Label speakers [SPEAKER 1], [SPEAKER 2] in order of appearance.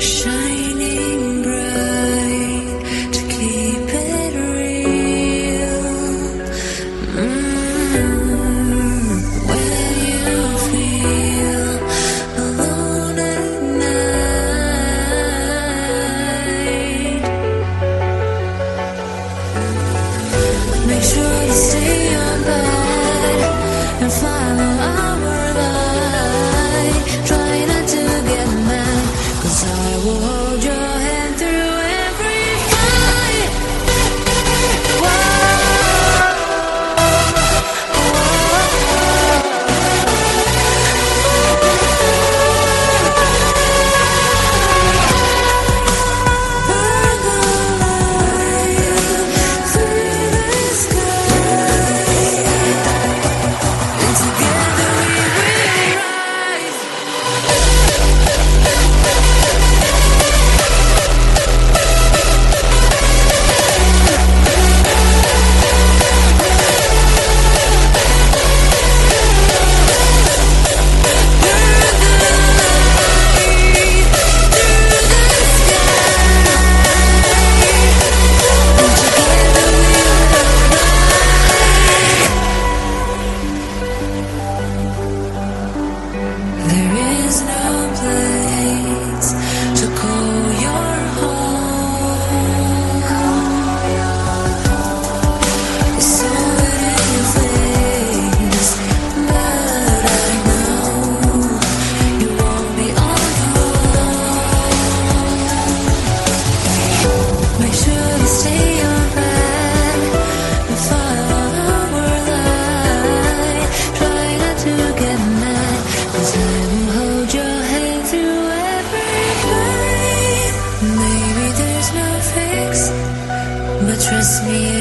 [SPEAKER 1] 谁 me